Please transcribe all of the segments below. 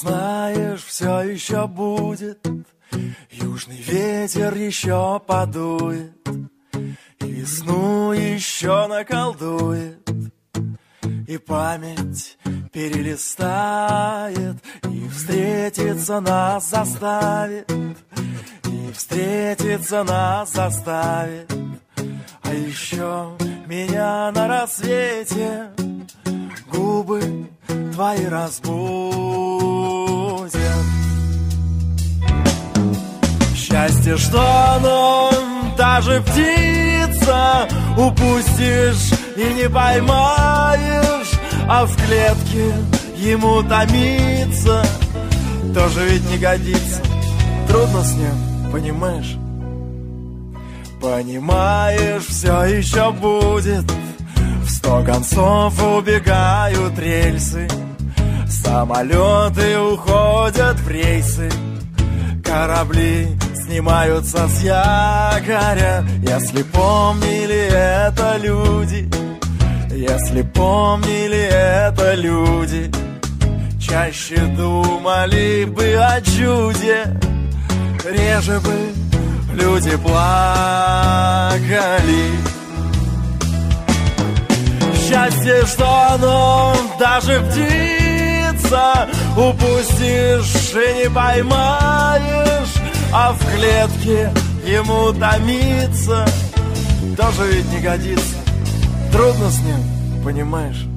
знаешь, все еще будет. Южный ветер еще подует. И весну еще наколдует. И память перелистает. И встретиться нас заставит. И встретиться нас заставит. А еще меня на рассвете Губы твои разбудят Счастье, что оно даже птица Упустишь и не поймаешь А в клетке ему томиться Тоже ведь не годится. Трудно с ним, понимаешь? Понимаешь, все еще будет. В сто концов убегают рельсы. Самолеты уходят в рейсы. Корабли снимаются с якоря. Если помнили это люди Если помнили это люди Чаще думали бы о чуде Реже бы люди плакали. Счастье, что оно даже птица Упустишь и не поймаешь А в клетке ему томиться Тоже ведь не годится. Трудно с ним, понимаешь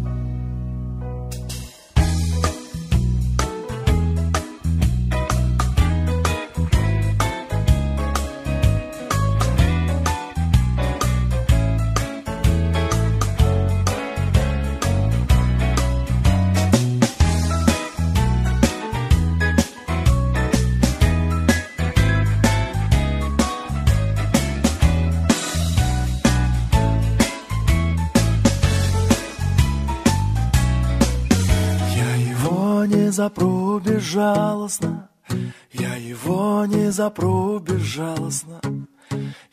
запру безжалостно, я его не запру безжалостно,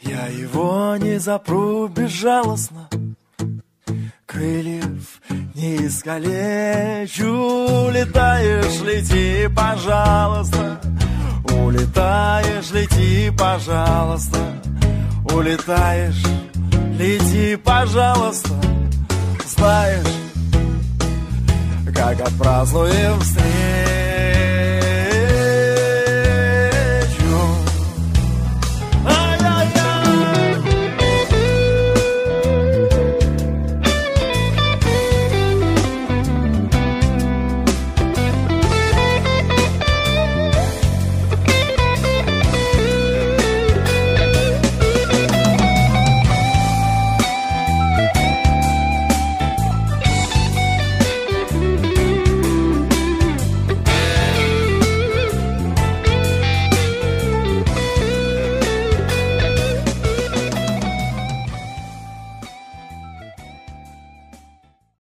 я его не запру безжалостно. Крыльев не искалечу, летаешь, лети, пожалуйста, улетаешь, лети, пожалуйста, улетаешь, лети, пожалуйста, знаешь, как отпразднуем встречу.